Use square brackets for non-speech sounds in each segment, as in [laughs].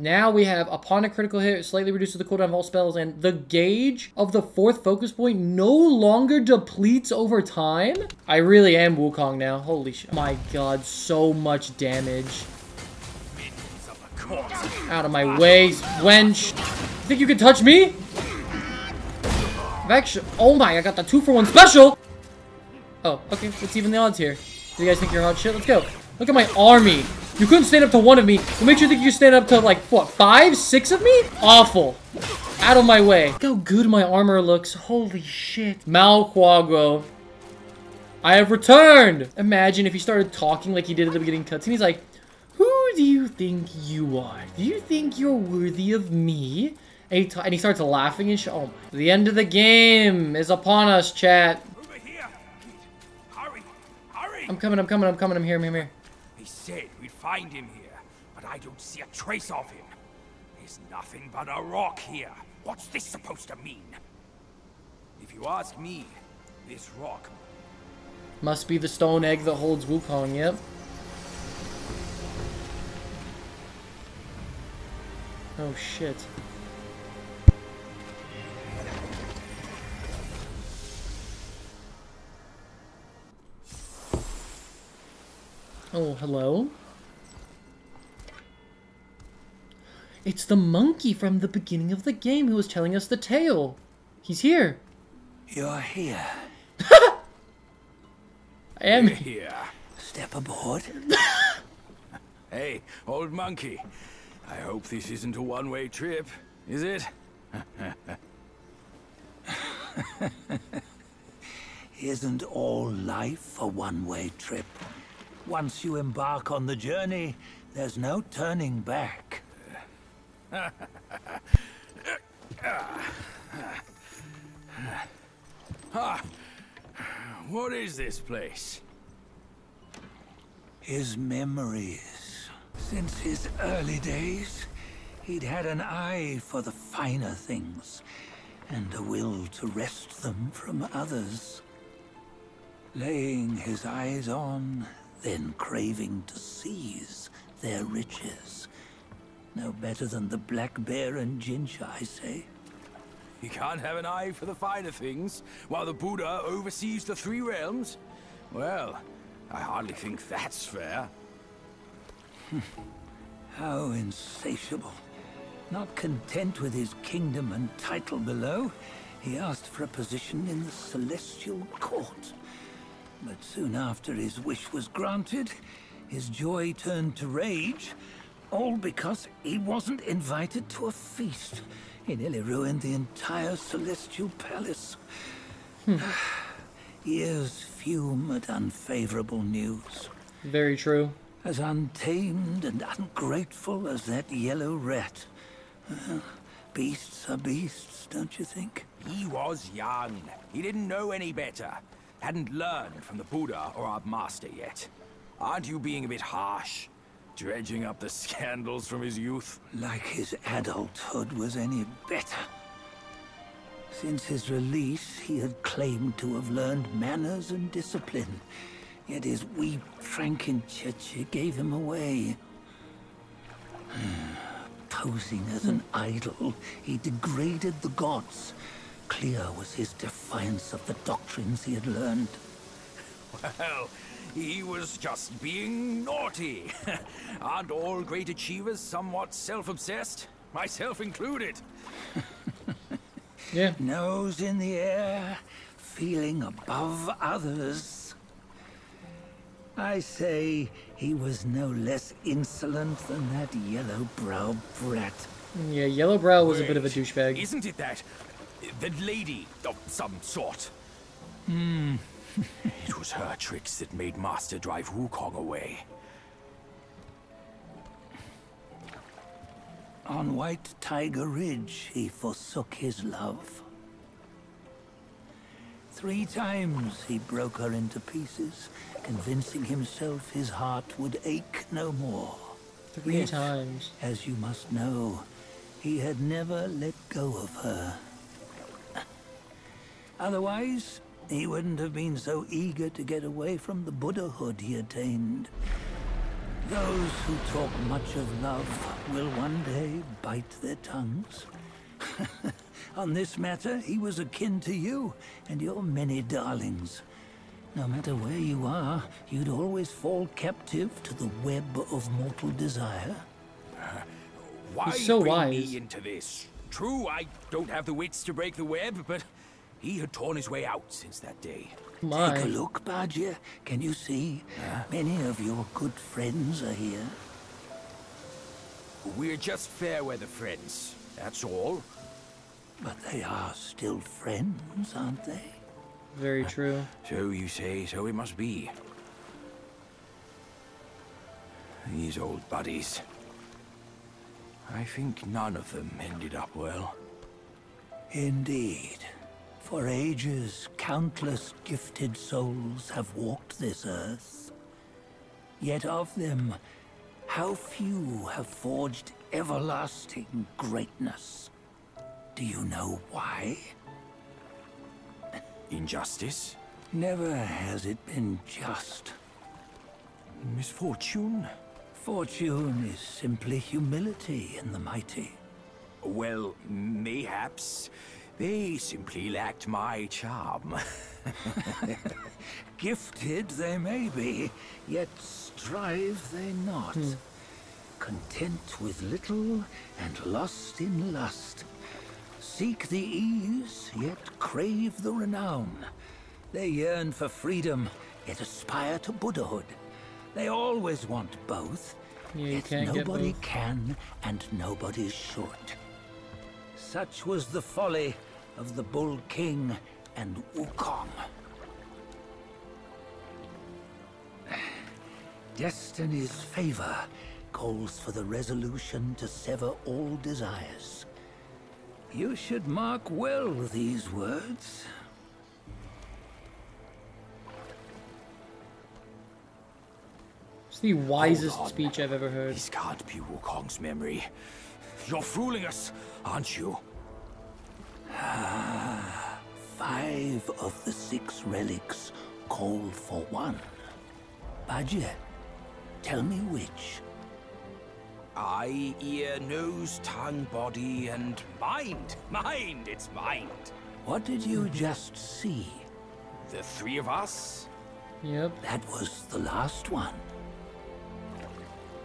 Now we have upon a critical hit, slightly reduces the cooldown of all spells, and the gauge of the fourth focus point no longer depletes over time. I really am Wukong now. Holy shit. My god, so much damage. Out of my way, wench. You think you can touch me? Actually, oh my, I got the two for one special. Oh, okay, let's even the odds here. Do you guys think you're hot shit? Let's go. Look at my army. You couldn't stand up to one of me. What makes you think you stand up to like, what, five, six of me? Awful. Out of my way. Look how good my armor looks. Holy shit. Malquago. I have returned. Imagine if he started talking like he did at the beginning cutscene. He's like, who do you think you are? Do you think you're worthy of me? And he, and he starts laughing and shit. Oh, my. the end of the game is upon us, chat. Over here! Hurry! Hurry! I'm coming, I'm coming, I'm coming, I'm here, I'm here, I'm here. He said we'd find him here, but I don't see a trace of him. There's nothing but a rock here. What's this supposed to mean? If you ask me, this rock Must be the stone egg that holds Wukong, yep. Oh shit. Oh, hello? It's the monkey from the beginning of the game who was telling us the tale. He's here. You're here. [laughs] I am here. Step aboard. [laughs] Hey, old monkey. I hope this isn't a one-way trip, is it? [laughs] Isn't all life a one-way trip? Once you embark on the journey, there's no turning back. [laughs] What is this place? His memories. Since his early days, he'd had an eye for the finer things, and a will to wrest them from others. Laying his eyes on, then craving to seize their riches. No better than the black bear and Jinchi, I say. You can't have an eye for the finer things, while the Buddha oversees the three realms? Well, I hardly think that's fair. [laughs] How insatiable. Not content with his kingdom and title below, he asked for a position in the Celestial Court. But soon after his wish was granted, his joy turned to rage, all because he wasn't invited to a feast. He nearly ruined the entire Celestial Palace. [sighs] Ears fume at unfavorable news. very true. As untamed and ungrateful as that yellow rat. Well, beasts are beasts, don't you think? He was young. He didn't know any better. Hadn't learned from the Buddha or our master yet. Aren't you being a bit harsh? Dredging up the scandals from his youth? Like his adulthood was any better. Since his release, he had claimed to have learned manners and discipline. Yet his weak Frankenchurch gave him away. [sighs] Posing as an idol, he degraded the gods. Clear was his defiance of the doctrines he had learned. Well, he was just being naughty. [laughs] Aren't all great achievers somewhat self-obsessed? Myself included. [laughs] Yeah. Nose in the air, feeling above others. I say he was no less insolent than that yellow-browed brat. Yeah, Yellowbrow was a bit of a douchebag. Isn't it that? That lady of some sort? Hmm. [laughs] it was her tricks that made Master drive Wukong away. On White Tiger Ridge, he forsook his love. Three times he broke her into pieces, convincing himself his heart would ache no more. Three Yet, times. As you must know, he had never let go of her. Otherwise, he wouldn't have been so eager to get away from the Buddhahood he attained. Those who talk much of love will one day bite their tongues. [laughs] On this matter, he was akin to you and your many darlings. No matter where you are, you'd always fall captive to the web of mortal desire. Why He's so bring wise. me into this? True, I don't have the wits to break the web, but he had torn his way out since that day. My. Take a look, Badger. Can you see? Many of your good friends are here. We're just fair weather friends, that's all. But they are still friends, aren't they? Very true. So you say, so it must be. These old buddies. I think none of them ended up well. Indeed. For ages, countless gifted souls have walked this earth. Yet of them, how few have forged everlasting greatness? Do you know why? [laughs] Injustice? Never has it been just. Misfortune? Fortune is simply humility in the mighty. Well, mayhaps. They simply lacked my charm. [laughs] Gifted they may be, yet strive they not. Content with little and lost in lust. Seek the ease, yet crave the renown. They yearn for freedom, yet aspire to Buddhahood. They always want both, Yeah, yet nobody both. can and nobody should. Such was the folly of the Bull King and Wukong. Destiny's favor calls for the resolution to sever all desires. You should mark well these words. It's the wisest speech I've ever heard. This can't be Wukong's memory. You're fooling us, aren't you? Five of the six relics call for one. Badger, tell me which. Eye, ear, nose, tongue, body, and mind. Mind, it's mind. What did you just see? The three of us? Yep. That was the last one.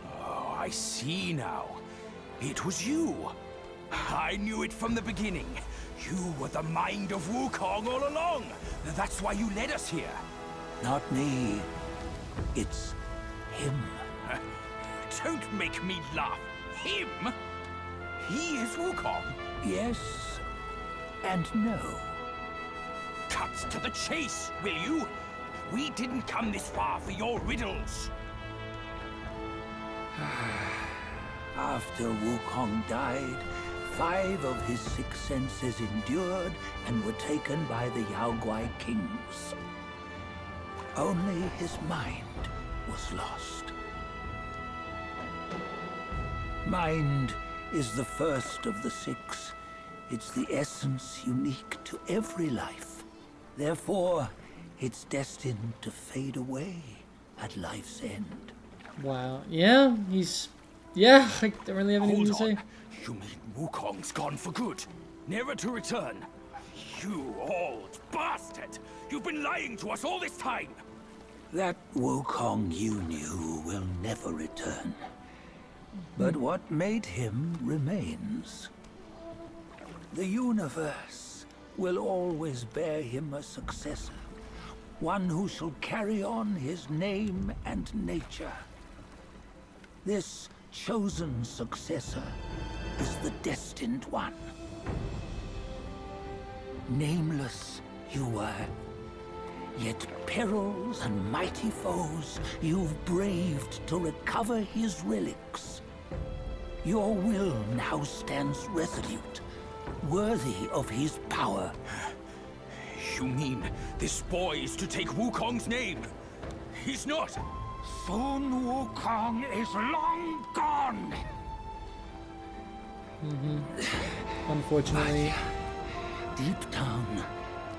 Oh, I see now. It was you. I knew it from the beginning. You were the mind of Wukong all along. That's why you led us here. Not me. It's him. [laughs] Don't make me laugh. Him? He is Wukong. Yes and no. Cut to the chase, will you? We didn't come this far for your riddles. [sighs] After Wukong died, five of his six senses endured and were taken by the Yaoguai kings. Only his mind was lost. Mind is the first of the six. It's the essence unique to every life. Therefore, it's destined to fade away at life's end. Wow. Yeah, he's. Yeah, I don't really have anything Hold to on. say. You mean Wukong's gone for good? Never to return? You old bastard! You've been lying to us all this time! That Wukong you knew will never return. But what made him remains. The universe will always bear him a successor. One who shall carry on his name and nature. This chosen successor is the destined one. Nameless you were, Yet perils and mighty foes you've braved to recover his relics. Your will now stands resolute, worthy of his power. You mean this boy is to take Wukong's name? He's not! Sun Wukong is long mm-hmm. [sighs] gone! Unfortunately. Uh, deep down,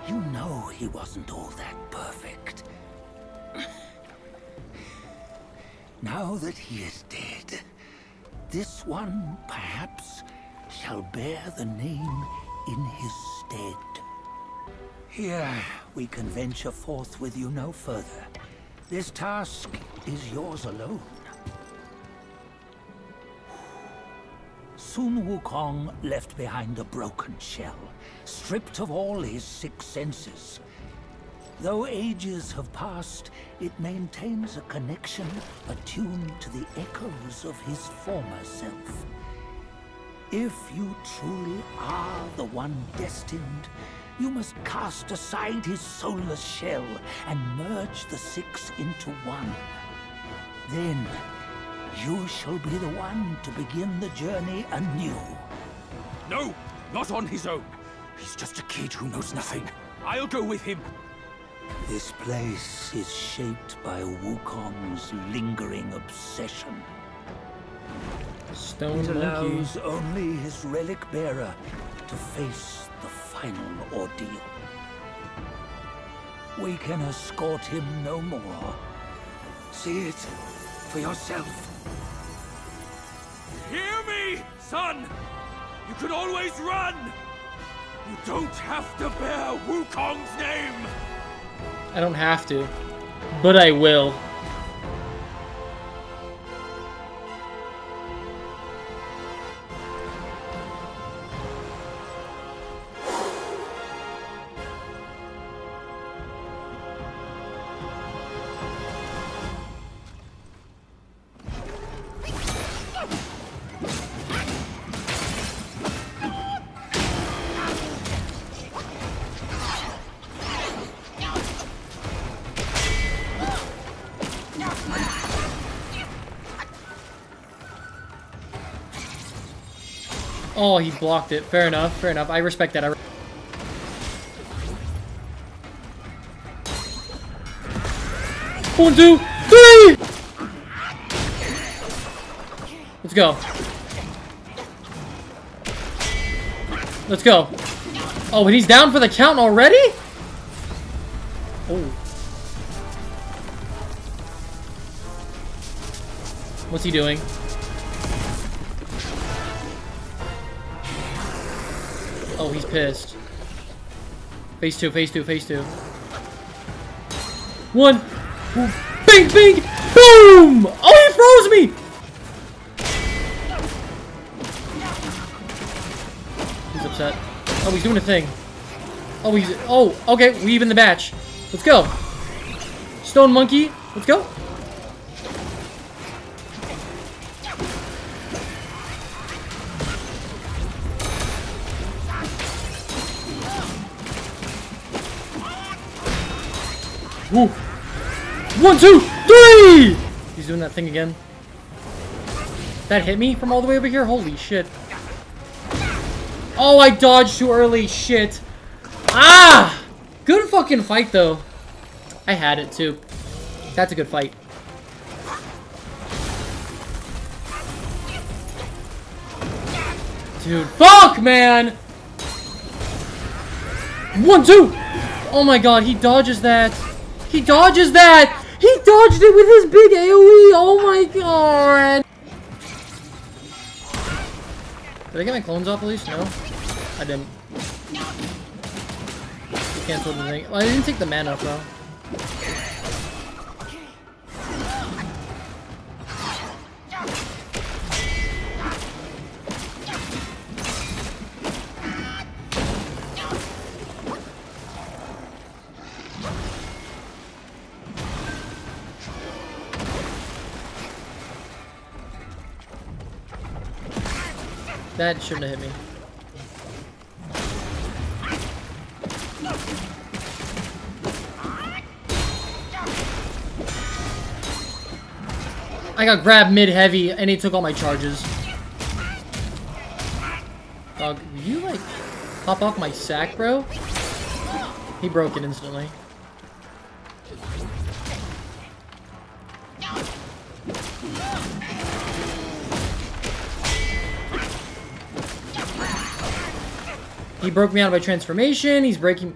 you know he wasn't all that perfect. [sighs] Now that he is dead, this one, perhaps, shall bear the name in his stead. Here, we can venture forth with you no further. This task is yours alone. Sun Wukong left behind a broken shell, stripped of all his six senses. Though ages have passed, it maintains a connection attuned to the echoes of his former self. If you truly are the one destined, you must cast aside his soulless shell and merge the six into one. Then, you shall be the one to begin the journey anew. No, not on his own. He's just a kid who knows nothing. I'll go with him. This place is shaped by Wukong's lingering obsession. Stone It monkey. allows only his relic bearer to face the final ordeal. We can escort him no more. See it for yourself. Son! You can always run! You don't have to bear Wukong's name! I don't have to, but I will. Oh, he blocked it. Fair enough. Fair enough. I respect that. I re One, two, three! Let's go. Let's go. Oh, but he's down for the count already? Oh. What's he doing? He's pissed. Phase two, phase two, phase two. One. Bing, bing, boom! Oh, he froze me! He's upset. Oh, he's doing a thing. Oh, he's... Oh, okay, we even the batch. Let's go. Stone Monkey, let's go. One, two, three! He's doing that thing again. That hit me from all the way over here? Holy shit. Oh, I dodged too early. Shit. Ah! Good fucking fight, though. I had it, too. That's a good fight. Dude, fuck, man! One, two! Oh my god, he dodges that. He dodges that! He dodged it with his big AoE! Oh my god! Did I get my clones off at least? No? I didn't. Canceled the thing. Well, I didn't take the mana off though. That shouldn't have hit me. I got grabbed mid-heavy, and he took all my charges. Dog, you, like, pop off my sack, bro? He broke it instantly. He broke me out of my transformation. He's breaking...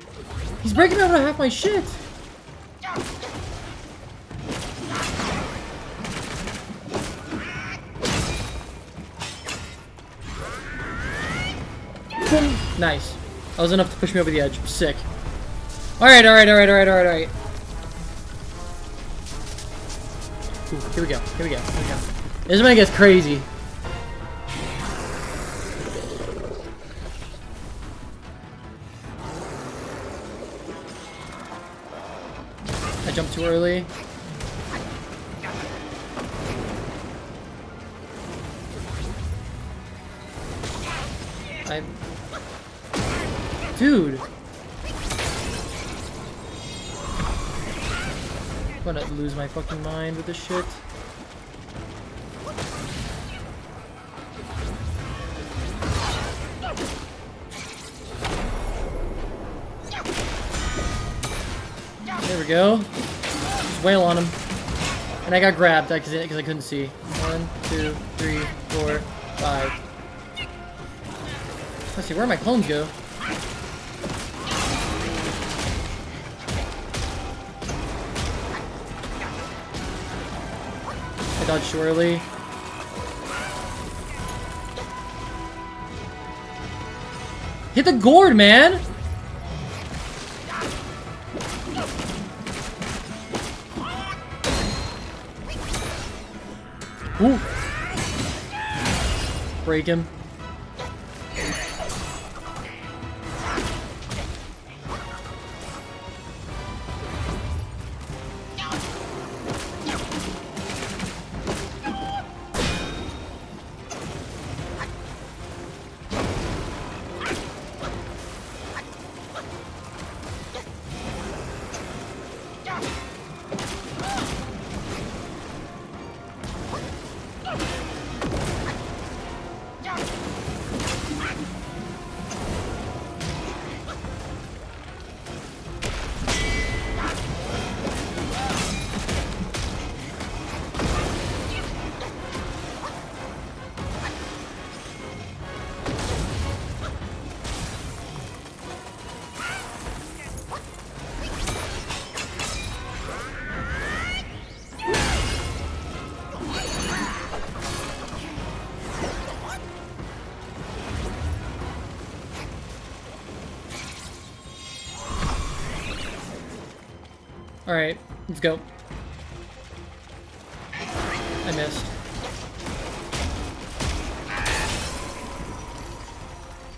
He's breaking me out of half my shit. Boom. Nice. That was enough to push me over the edge. Sick. Alright, alright, alright, alright, alright, alright. Here we go. Here we go. Here we go. This is when gets crazy. I jumped too early. I... Dude! I'm gonna lose my fucking mind with this shit. Go. Just wail on him. And I got grabbed because I, I couldn't see. One, two, three, four, five. Let's see, where my clones go? I dodged surely. Hit the gourd, man! Ooh. Break him. Alright, let's go. I missed.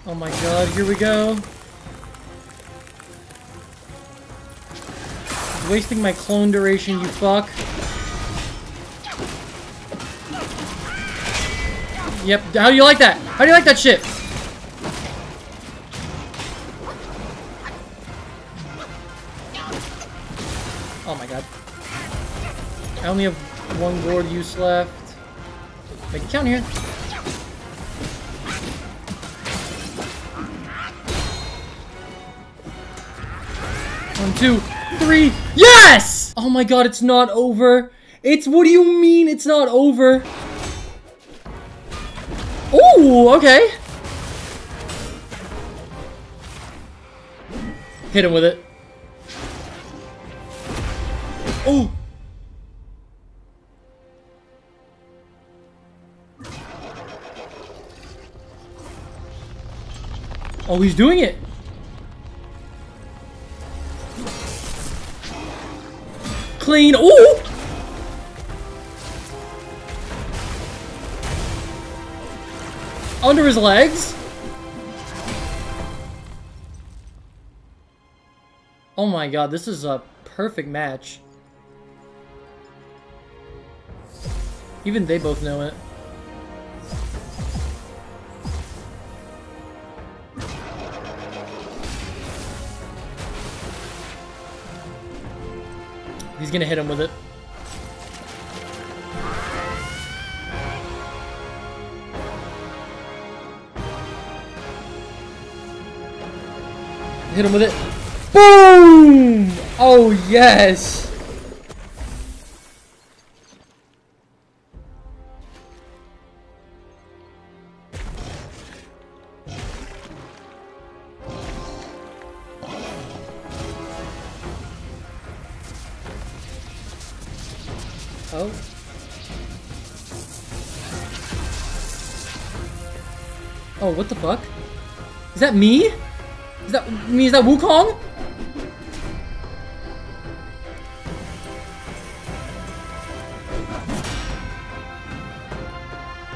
Oh my god, here we go. Wasting my clone duration, you fuck. Yep, how do you like that? How do you like that shit? Only have one gourd use left. Make it count here. One, two, three. Yes! Oh my god, it's not over. It's, what do you mean it's not over? Oh, okay. Hit him with it. Oh, he's doing it! Clean. Ooh! Under his legs? Oh my god, this is a perfect match. Even they both know it. He's gonna hit him with it. Hit him with it. Boom! Oh, yes! Oh, what the fuck? Is that me? Is that me? Is that Wukong?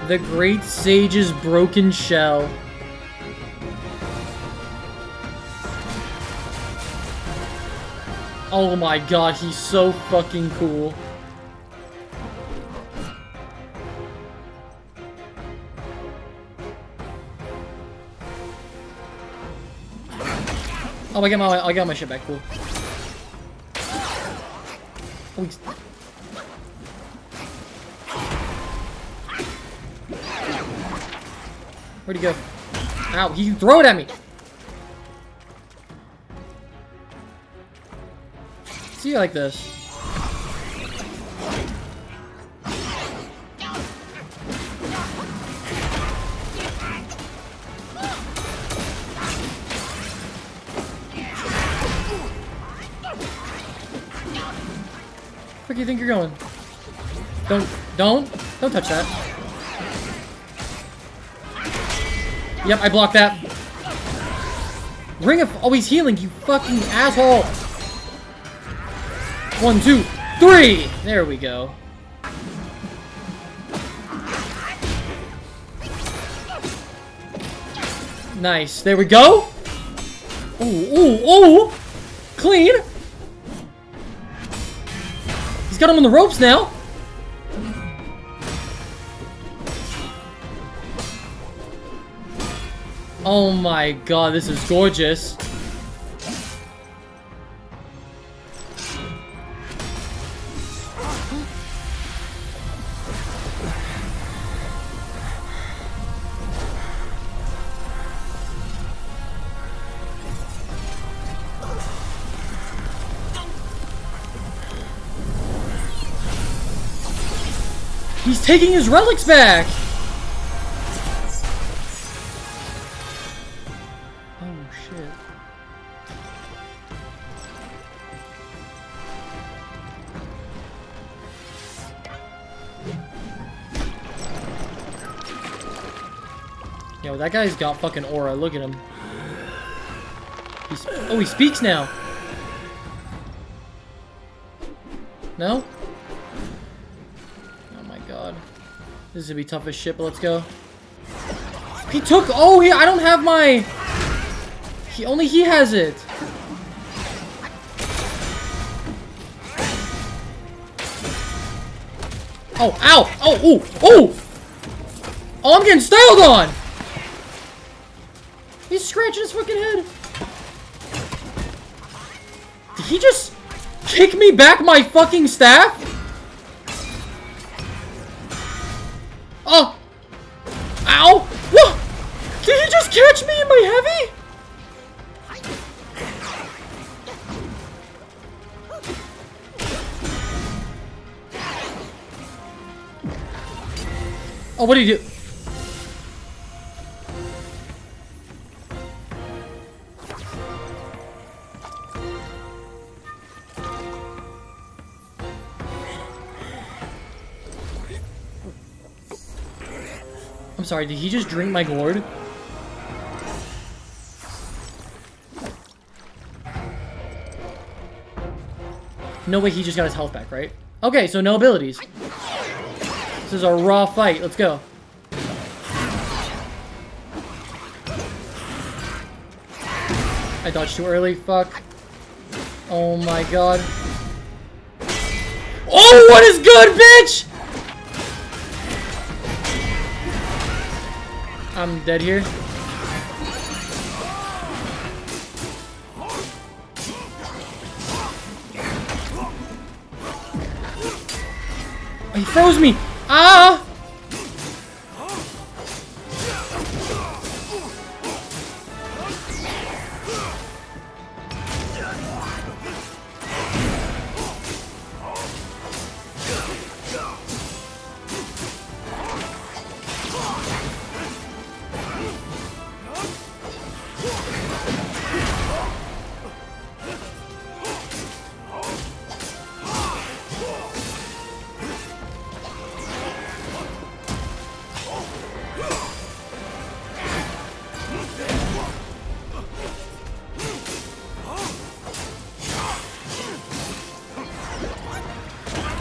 The Great Sage's broken shell. Oh my god, he's so fucking cool. Oh, I got my I got my shit back. Cool. Oh, Where'd he go? Ow, he throw it at me! See you like this. You think you're going? Don't, don't, don't touch that. Yep, I blocked that. Ring of, oh, he's healing, you fucking asshole. One, two, three! There we go. Nice, there we go. Ooh, ooh, ooh! Clean! He's got him on the ropes now. Oh my god, this is gorgeous. Taking his relics back! Oh shit. Yo, that guy's got fucking aura. Look at him. He's, oh, he speaks now. No? This is gonna be tough as shit, but let's go. He took- oh, he- I don't have my- He- only he has it. Oh, ow! Oh, ooh, ooh! Oh, I'm getting styled on! He's scratching his fucking head. Did he just kick me back my fucking staff? Catch me in my heavy? Oh, what did he do? I'm sorry, did he just drink my gourd? No way he just got his health back, right? Okay, so no abilities. This is a raw fight. Let's go. I dodged too early. Fuck. Oh my god. Oh, what is good, bitch? I'm dead here. He froze me! Ah!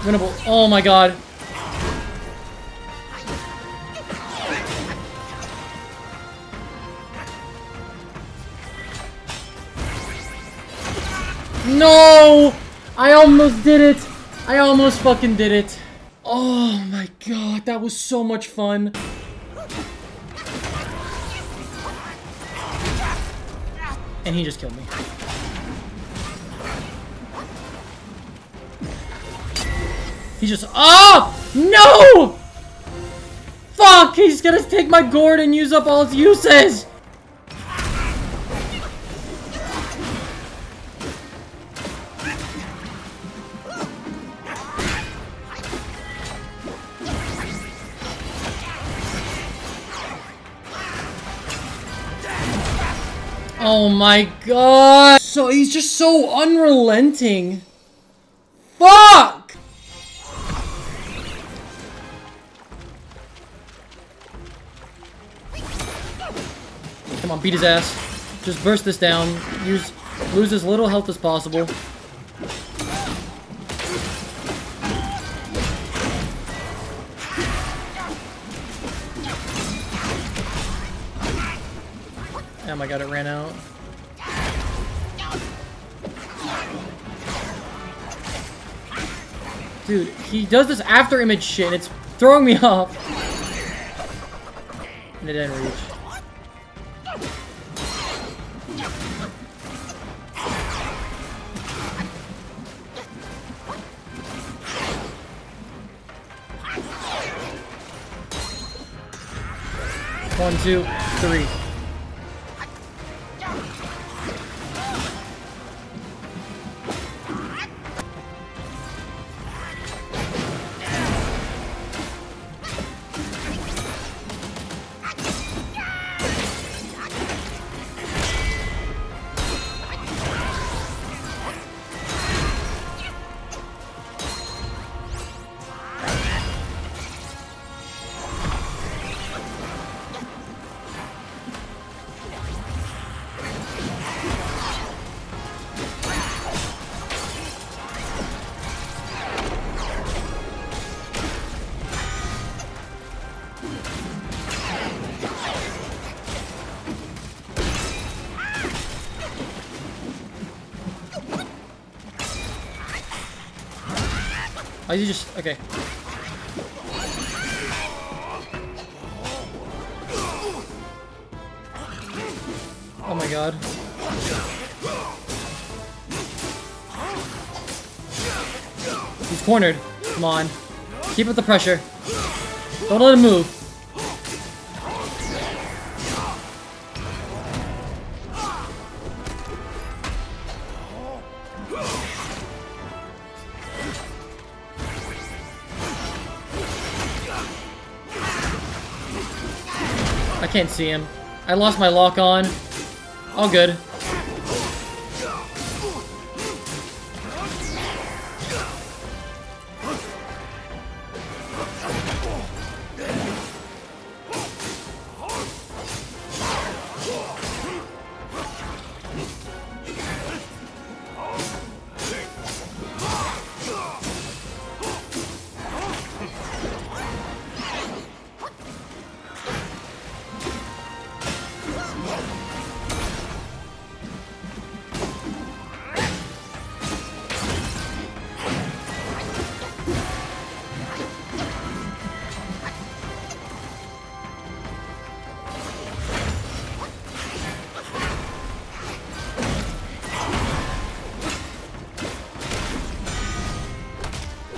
Winnable. Oh my god. No! I almost did it! I almost fucking did it. Oh my god, that was so much fun. And he just killed me. He just- Oh! No! Fuck! He's gonna take my gourd and use up all its uses! Oh my god! So he's just so unrelenting. Fuck! On, beat his ass. Just burst this down. Use lose as little health as possible. Oh my god, it ran out. Dude, he does this after image shit, and it's throwing me [laughs] off. And it didn't reach. Two, three. Okay. Oh my god. He's cornered. Come on. Keep up the pressure. Don't let him move. Can't see him. I lost my lock on. All good.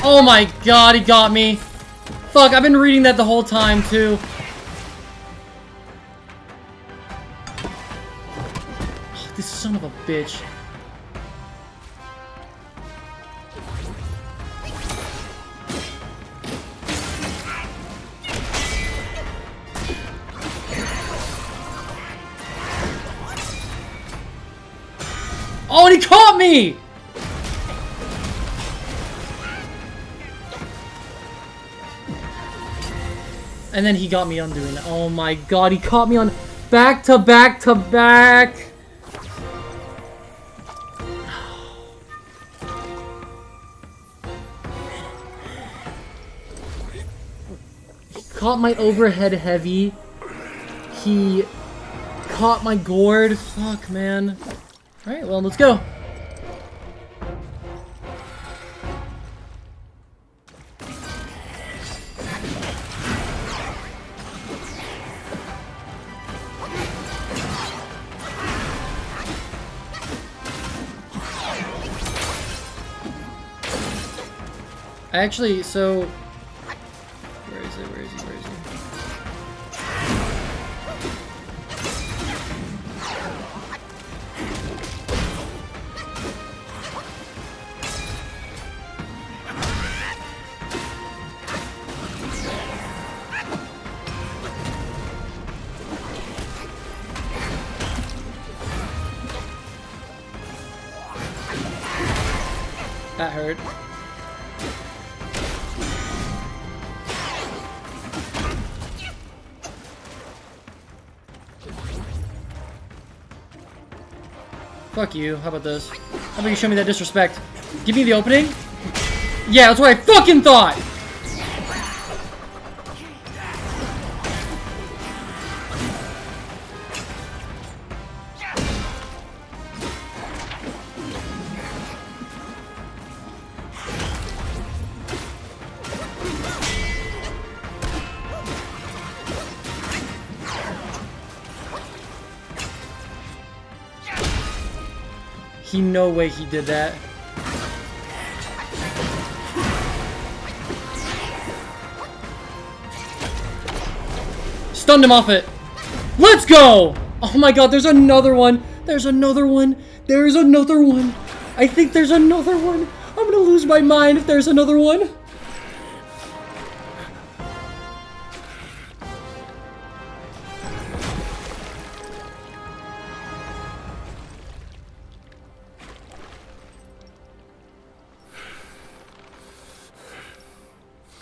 Oh my god, he got me. Fuck, I've been reading that the whole time, too. Oh, this son of a bitch. Oh, and he caught me! And then he got me undoing. Oh my god, he caught me on back to back to back! He caught my overhead heavy. He caught my gourd. Fuck, man. Alright, well, let's go. Actually, so... Fuck you. How about this? How about you show me that disrespect? Give me the opening? Yeah, that's what I fucking thought! He no way he did that. Stunned him off it. Let's go! Oh my god, there's another one. There's another one. There's another one. I think there's another one. I'm gonna lose my mind if there's another one.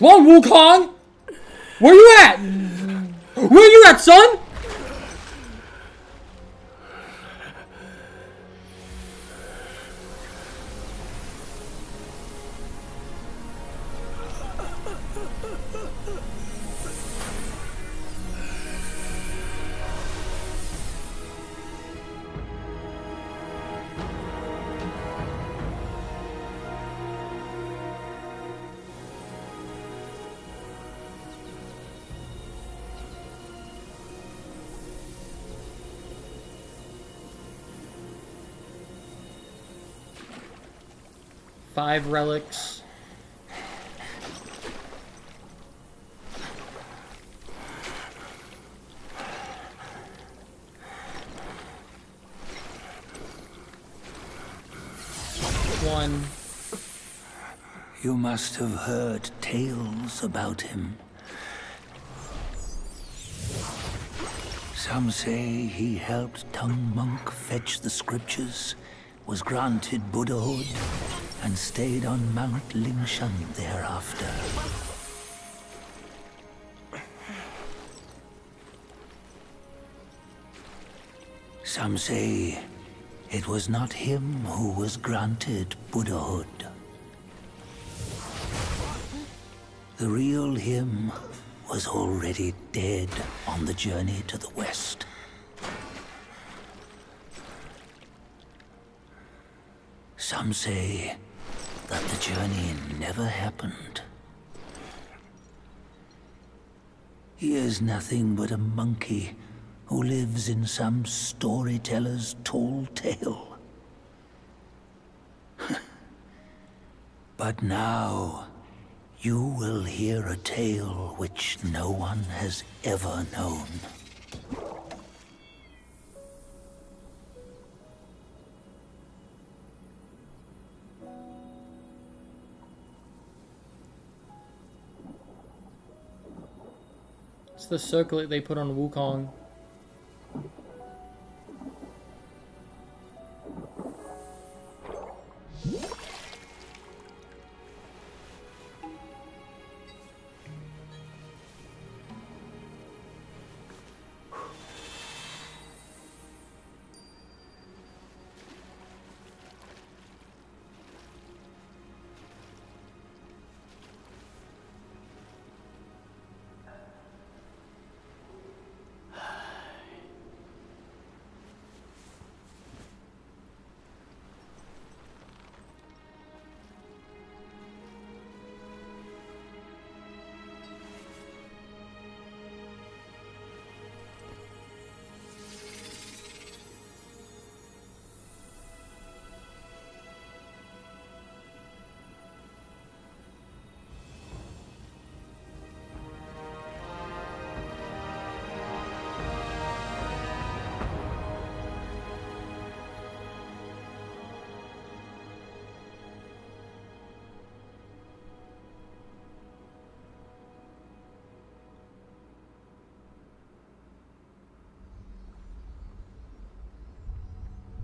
Come on, Wukong! Where you at? Where you at, son? Five relics. One. You must have heard tales about him. Some say he helped Tang Monk fetch the scriptures, was granted Buddhahood, and stayed on Mount Lingshan thereafter. Some say it was not him who was granted Buddhahood. The real him was already dead on the journey to the west. Some say that the journey never happened. He is nothing but a monkey who lives in some storyteller's tall tale. [laughs] but now, you will hear a tale which no one has ever known. It's the circlet they put on Wukong.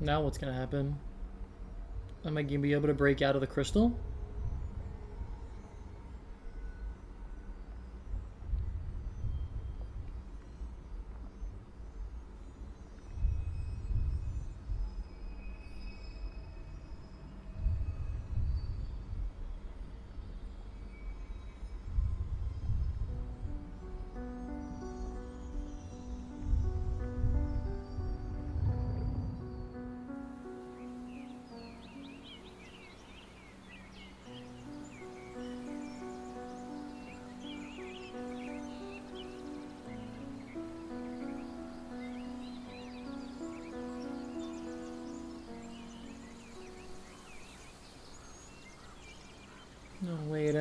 Now what's gonna happen? Am I gonna be able to break out of the crystal?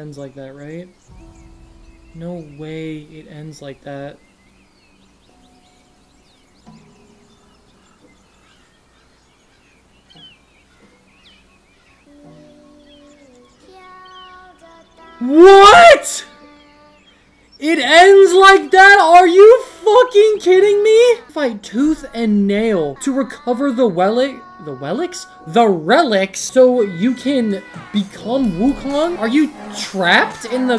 Ends like that, right? No way it ends like that. What? It ends like that? Are you fucking kidding me? Fight tooth and nail to recover the relic. The relics? The relics so you can become Wukong? Are you trapped in the